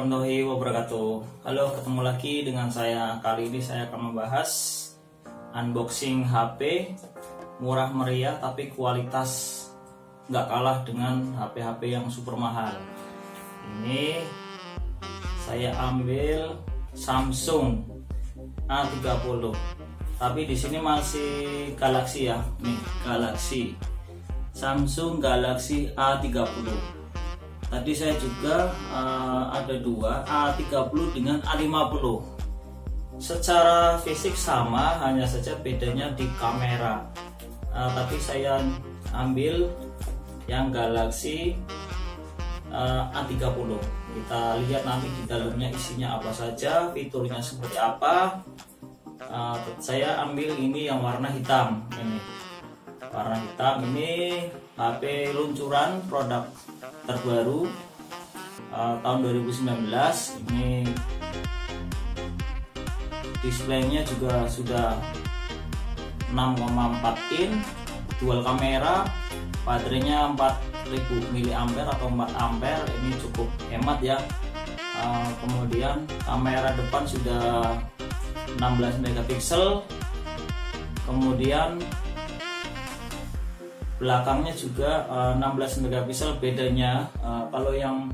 Warahmatullahi wabarakatuh. Halo ketemu lagi dengan saya. Kali ini saya akan membahas Unboxing HP Murah meriah tapi kualitas nggak kalah dengan HP-HP yang super mahal. Ini Saya ambil Samsung A30 Tapi di sini masih Galaxy ya. Nih Galaxy. Samsung Galaxy A30 tadi saya juga uh, ada dua A30 dengan A50 secara fisik sama hanya saja bedanya di kamera. Uh, tapi saya ambil yang Galaxy uh, A30 kita lihat nanti di dalamnya isinya apa saja fiturnya seperti apa. Uh, saya ambil ini yang warna hitam ini. Warna hitam ini HP luncuran produk terbaru uh, tahun 2019 ini displaynya juga sudah 6,4 in dual kamera baterainya 4000 mAh atau 4 ampere. Ini cukup hemat ya. Uh, kemudian kamera depan sudah 16 megapiksel. Kemudian belakangnya juga uh, 16 megapiksel bedanya uh, kalau yang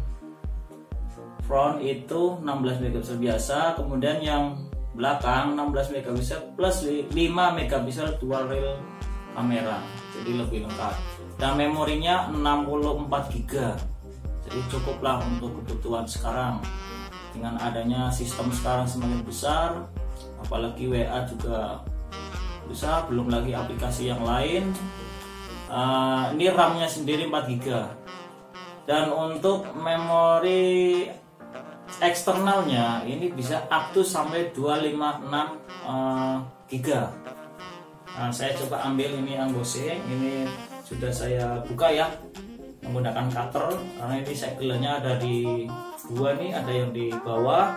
front itu 16 megapiksel biasa kemudian yang belakang 16 megapiksel plus 5 megapiksel dual rail kamera jadi lebih lengkap. Dan memorinya 64 GB jadi cukuplah untuk kebutuhan sekarang. Dengan adanya sistem sekarang semakin besar apalagi WA juga besar belum lagi aplikasi yang lain uh, ini RAM-nya sendiri 4 GB dan untuk memori eksternalnya ini bisa up to sampai 256 uh, GB nah, saya coba ambil ini unboxing ini sudah saya buka ya menggunakan cutter. Karena ini segelnya ada di dua nih ada yang di bawah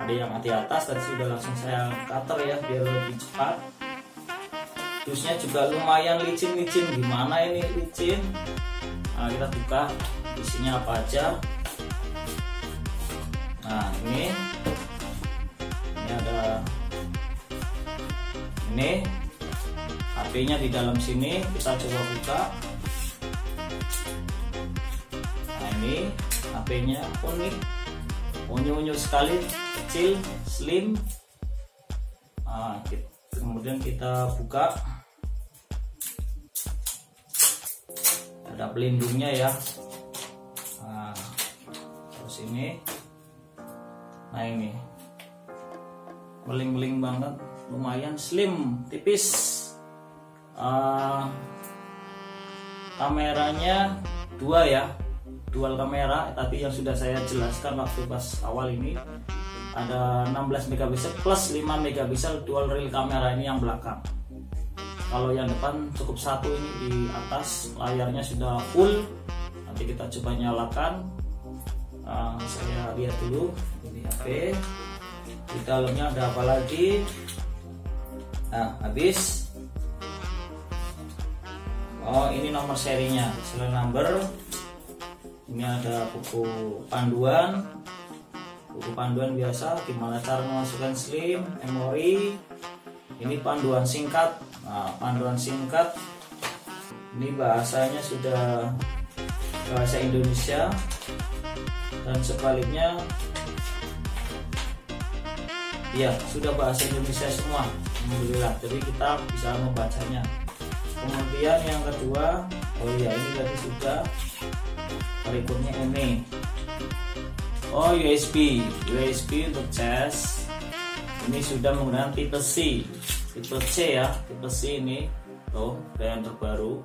ada yang di atas. Tadi sudah langsung saya cutter ya biar lebih cepat dusnya juga lumayan licin-licin. Gimana ini licin? Nah kita buka. Isinya apa aja? Nah ini. Ini ada. Ini. HP nya di dalam sini. Kita coba buka. Nah ini. HP nya unik. Unyu-unyu sekali. Kecil slim. Nah, kemudian kita buka. Ada pelindungnya ya. Nah, terus ini. Nah ini. Beling-beling banget. Lumayan slim tipis. Uh, kameranya dua ya. Dual kamera tapi yang sudah saya jelaskan waktu pas awal ini ada 16 megapiksel plus 5 megapiksel dual real kamera ini yang belakang. Kalau yang depan cukup satu ini di atas layarnya sudah full. Nanti kita coba nyalakan. Uh, saya lihat dulu. Ini HP. Di dalamnya ada apa lagi? Nah habis. Oh ini nomor serinya. Serial number. Ini ada buku panduan buku panduan biasa gimana cara memasukkan slim memori ini panduan singkat. Nah, panduan singkat. Ini bahasanya sudah bahasa Indonesia. Dan sebaliknya ya sudah bahasa Indonesia semua Alhamdulillah. Jadi kita bisa membacanya. Kemudian yang kedua oh iya ini tadi sudah. Berikutnya ini oh USB USB untuk cas ini sudah menggunakan tipe C. Tipe C ya. Tipe C ini tuh yang terbaru.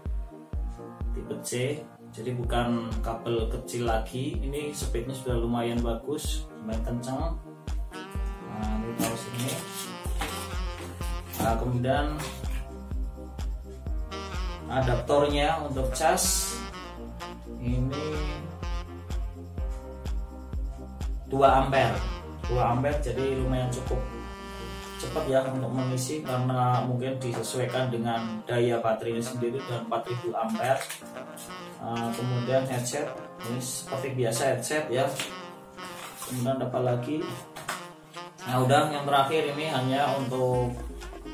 Tipe C. Jadi bukan kabel kecil lagi. Ini speednya sudah lumayan bagus. Lumayan kencang. Nah ini taruh sini. Nah, kemudian adaptornya untuk cas ini 2 ampere 2 ampere jadi lumayan cukup. Cepat ya untuk mengisi karena mungkin disesuaikan dengan daya baterainya sendiri dan 4000 ampere uh, kemudian headset. Ini seperti biasa headset ya. Kemudian apa lagi. Nah udah yang terakhir ini hanya untuk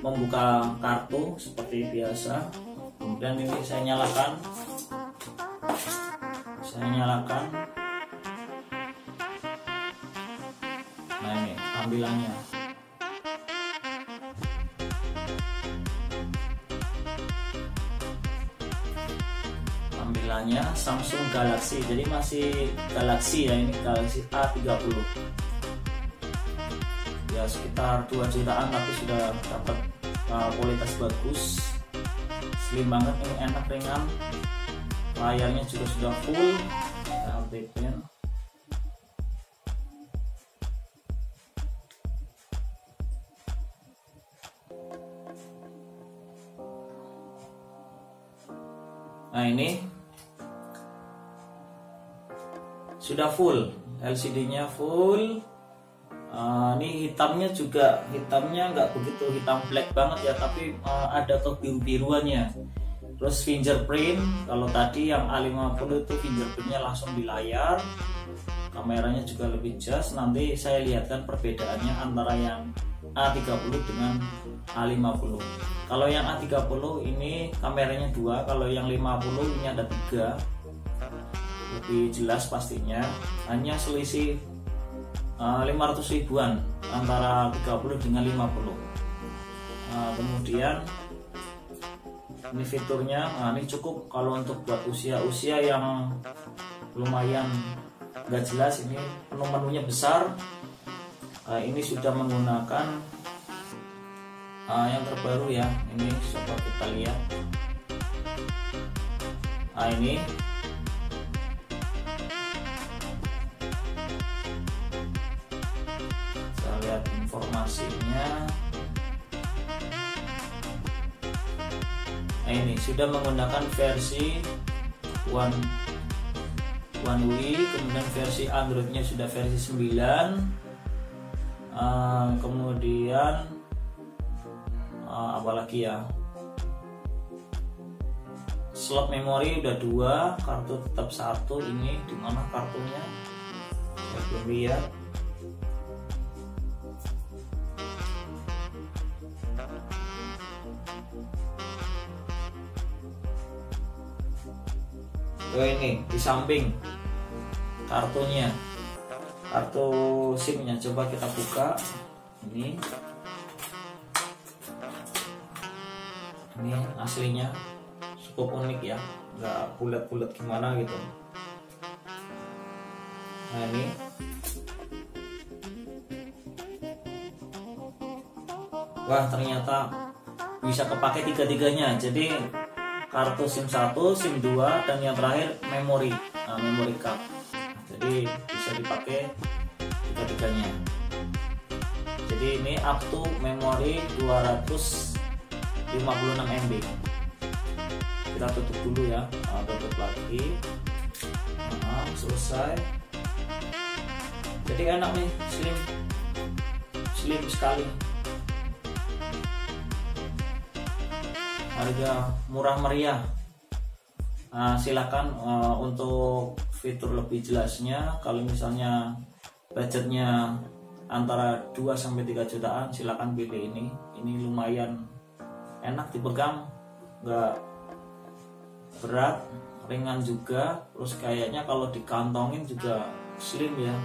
membuka kartu seperti biasa. Kemudian ini saya nyalakan. Saya nyalakan tampilannya tampilannya Samsung Galaxy. Jadi masih Galaxy ya ini Galaxy A30 ya sekitar 2 jutaan tapi sudah dapat uh, kualitas bagus. Slim banget ini enak ringan. Layarnya juga sudah full. Ya, update-nya Nah ini sudah full LCD-nya full. Uh, ini hitamnya juga hitamnya nggak begitu hitam black banget ya, tapi uh, ada kebiru-biruannya. Terus fingerprint, kalau tadi yang A50 itu fingerprintnya langsung di layar. Kameranya juga lebih jelas. Nanti saya lihatkan perbedaannya antara yang A30 dengan A50 kalau yang A30 ini kameranya dua kalau yang 50 ini ada tiga. Lebih jelas pastinya. Hanya selisih uh, eh, 500 ribuan antara 30 dengan 50 uh, kemudian ini fiturnya nah ini cukup kalau untuk buat usia-usia yang lumayan nggak jelas. Ini menu-menunya besar uh, ini sudah menggunakan uh, yang terbaru ya. Ini coba kita lihat. Nah ini. Saya lihat informasinya. Nah ini sudah menggunakan versi One One UI kemudian versi Androidnya sudah versi 9 uh, kemudian uh, apalagi ya? Slot memori udah dua kartu tetap satu ini di mana kartunya? Saya belum lihat. Oh ini di samping kartunya kartu SIM-nya coba kita buka. Ini. Ini aslinya. Cukup unik ya. Nggak bulat-bulat gimana gitu. Nah ini. Wah ternyata bisa kepake tiga-tiganya. Jadi kartu SIM 1, SIM 2 dan yang terakhir memori nah, memori card jadi bisa dipakai tiga-tiganya jadi ini up to memori 200 56 MB kita tutup dulu ya. Nah, tutup lagi. Nah, selesai. Jadi enak nih slim. Slim sekali. Harga murah meriah nah, silakan uh, untuk fitur lebih jelasnya kalau misalnya budgetnya antara 2 sampai 3 jutaan silakan pilih ini. Ini lumayan enak dipegang nggak berat ringan juga. Terus kayaknya kalau dikantongin juga slim ya.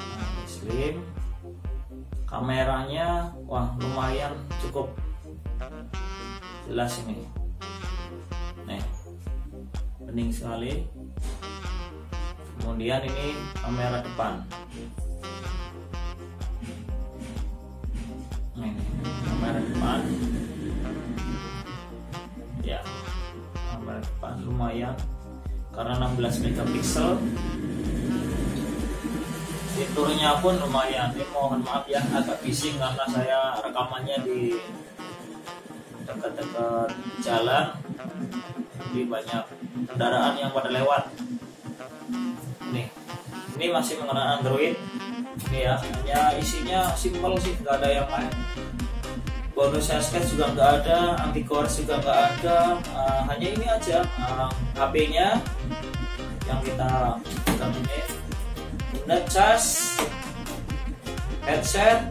Nah, slim. Kameranya wah lumayan cukup jelas ini bening sekali. Kemudian ini kamera depan. Nih kamera depan. Depan lumayan. Karena 16 megapiksel. Fiturnya pun lumayan. Ini mohon maaf ya agak bising karena saya rekamannya di dekat-dekat jalan. Jadi banyak kendaraan yang pada lewat. Nih ini masih mengenai Android. Ini ya hanya isinya simpel sih nggak ada yang lain. Bonus sketch juga nggak ada anti kores juga nggak ada. Uh, hanya ini aja uh, eh, HP-nya yang kita pegang ini kemudian cas headset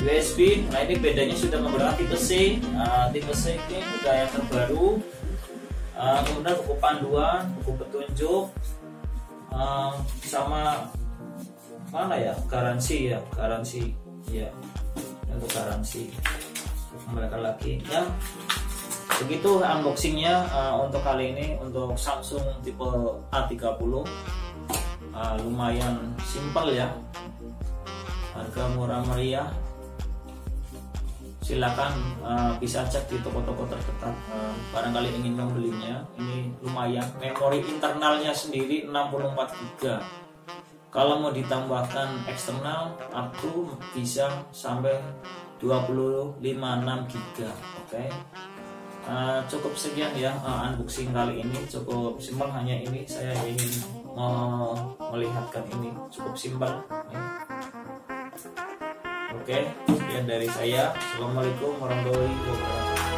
USB nah ini bedanya sudah menggunakan tipe C. Nah, tipe C ini udah yang terbaru uh, kemudian buku panduan buku petunjuk uh, sama mana ya? Garansi ya garansi ya. Untuk garansi. Kembalikan lagi. Ya begitu unboxingnya uh, untuk kali ini untuk Samsung tipe A30 uh, lumayan simpel ya. Harga murah meriah silakan uh, bisa cek di toko-toko terdekat. Uh, barangkali ingin membelinya. Ini lumayan. Memori internalnya sendiri 64 GB kalau mau ditambahkan eksternal to bisa sampai 256 GB oke. Okay? uh, cukup sekian ya uh, unboxing kali ini. Cukup simpel hanya ini. Saya ingin melihatkan ini. Cukup simpel. Oke, sekian dari saya. Assalamualaikum warahmatullahi wabarakatuh.